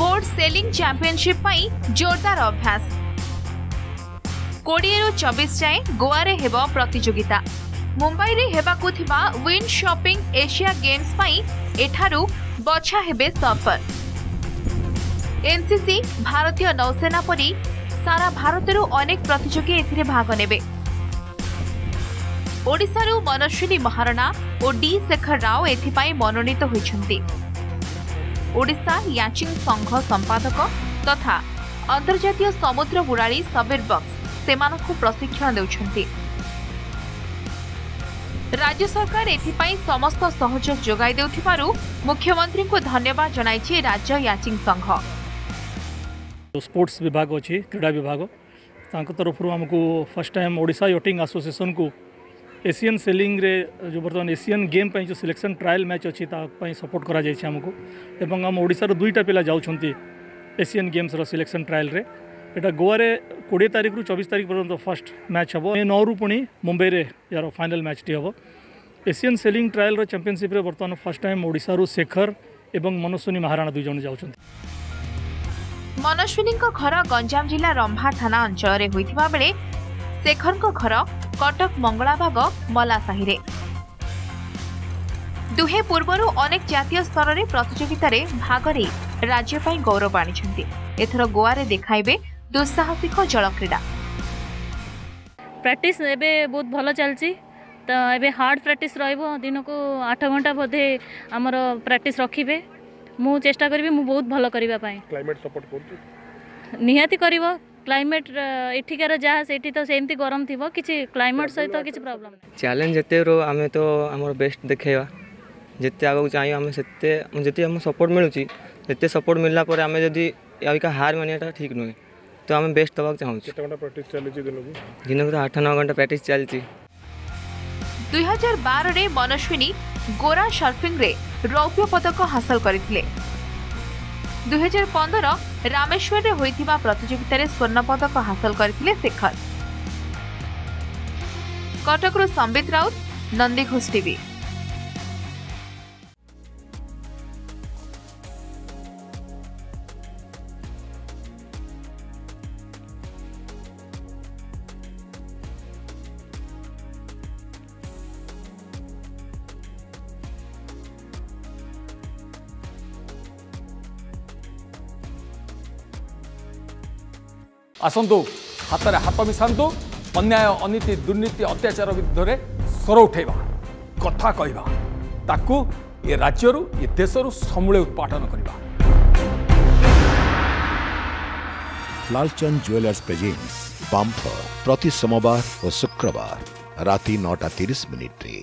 board selling championship ପାଇଁ ଜୋରଦାର ଅଭ୍ୟାସ କୋଡ଼ିଏରୁ ଚବିଶ ଯାଏଁ ଗୋଆରେ ହେବ ପ୍ରତିଯୋଗିତା ମୁମ୍ବାଇରେ ହେବାକୁ ଥିବା ୱିଣ୍ଡ ସପିଂ ଏସିଆ ଗେମ୍ସ ପାଇଁ ଏଠାରୁ ବଛା ହେବେ ସର୍ଫର ଏନ୍ସିସି ଭାରତୀୟ ନୌସେନା ପରି ସାରା ଭାରତରୁ ଅନେକ ପ୍ରତିଯୋଗୀ ଏଥିରେ ଭାଗ ନେବେ ଓଡ଼ିଶାରୁ ମନସ୍ୱିନୀ ମହାରଣା ଓ ଡି ଶେଖର ରାଓ ଏଥିପାଇଁ ମନୋନୀତ ହୋଇଛନ୍ତି ଓଡ଼ିଶା ୟାଚିଂ ସଂଘ ସମ୍ପାଦକ ତଥା ଅନ୍ତର୍ଜାତୀୟ ସମୁଦ୍ର ବୁଡ଼ାଳି ସବିର ବକ୍ସ ସେମାନଙ୍କୁ ପ୍ରଶିକ୍ଷଣ ଦେଉଛନ୍ତି ରାଜ୍ୟ ସରକାର ଏଥିପାଇଁ ସମସ୍ତ ସହଯୋଗ ଯୋଗାଇ ଦେଉଥିବାରୁ ମୁଖ୍ୟମନ୍ତ୍ରୀଙ୍କୁ ଧନ୍ୟବାଦ ଜଣାଇଛି ରାଜ୍ୟ ୟାଚିଂ ସଂଘ ସ୍ପୋର୍ଟସ୍ ବିଭାଗ ଅଛି କ୍ରୀଡ଼ା ବିଭାଗ ତାଙ୍କ ତରଫରୁ ଆମକୁ ଫାର୍ଷ୍ଟ ଟାଇମ୍ ଓଡ଼ିଶା ୟଟିଂ ଆସୋସିଏସନ୍କୁ एसीयन सेलिंग रे जो बर्तमान एसियन गेम जो सिलेक्शन ट्रायल मैच अच्छी ताकत सपोर्ट करमक दुईटा पिला जाऊँ एसियन गेम्स रिलेक्शन ट्राएल यहाँ गोआ में कोड़े तारीख रू चबीस तारीख पर्यटन फर्स्ट मैच हे मे नौ पुणी मुंबई में यार फाइनाल मैच टी हम एसियन सेलिंग ट्राएल चंपिशिप बर्तमान फर्स्ट टाइम ओडार शेखर और मनस्विनी महाराणा दुईज जा मनस्विनी घर गंजाम जिला रंभा थाना अंचल होता बेले शेखर घर কটক মঙ্গলাভাগ মলাসাহিরে ଦୁହେଁ ପୂର୍ବରୁ ଅନେକ ଜାତୀୟ ସ୍ତରରେ ପ୍ରତିଯୋଗିତାରେ ଭାଗ ନେଇ ରାଜ୍ୟ ପାଇଁ ଗୌରବ ଆଣିଛନ୍ତି ଏଥର ଗୋଆରେ ଦେଖାଇବେ ଦୁଃସାହସିକ ଜଳକ୍ରୀଡ଼ା ପ୍ରାକ୍ଟିସ୍ ଏବେ ବହୁତ ଭଲ ଚାଲିଛି ତ ଏବେ ହାର୍ଡ଼ ପ୍ରାକ୍ଟିସ୍ ରହିବ ଦିନକୁ ଆଠ ଘଣ୍ଟା ବୋଧେ ଆମର ପ୍ରାକ୍ଟିସ୍ ରଖିବେ ମୁଁ ଚେଷ୍ଟା କରିବି ମୁଁ ବହୁତ ଭଲ କରିବା ପାଇଁ ନିହାତି କରିବ क्लैमेट इठिकार जहाँ से तो सेमती गरम थी किसी क्लैमेट सहित किसी प्रॉब्लम चैलेंज जिते आम तो आम बेस्ट देखेगा जिते आगे चाहिए आम सपोर्ट मिलूँ जिते सपोर्ट मिलला आम जब अबिका हार मानवाटा ठीक नुहे तो आम बेस्ट दवा चाहूँ दिन को आठ नौ घंटा प्राक्ट चलती दुई हजार बारे मनस्विनी गोरा सर्फिंग रौप्य पदक हासिल करते ଦୁଇହଜାର ପନ୍ଦର ରାମେଶ୍ୱରରେ ହୋଇଥିବା ପ୍ରତିଯୋଗିତାରେ ସ୍ୱର୍ଣ୍ଣ ପଦକ ହାସଲ କରିଥିଲେ ଶେଖର କଟକରୁ ସମ୍ବିତ ରାଉତ ନନ୍ଦିଘୋଷ ଟିଭି ଆସନ୍ତୁ ହାତରେ ହାତ ମିଶାନ୍ତୁ ଅନ୍ୟାୟ ଅନୀତି ଦୁର୍ନୀତି ଅତ୍ୟାଚାର ବିରୁଦ୍ଧରେ ସ୍ୱର ଉଠାଇବା କଥା କହିବା ତାକୁ ଏ ରାଜ୍ୟରୁ ଏ ଦେଶରୁ ସମୂଳେ ଉତ୍ପାଟନ କରିବା ଲାଲଚନ୍ଦ ଜୁଏଲର୍ସ ପ୍ରେଜେଣ୍ଟ ବାମ୍ଫ ପ୍ରତି ସୋମବାର ଓ ଶୁକ୍ରବାର ରାତି ନଅଟା ତିରିଶ ମିନିଟ୍ରେ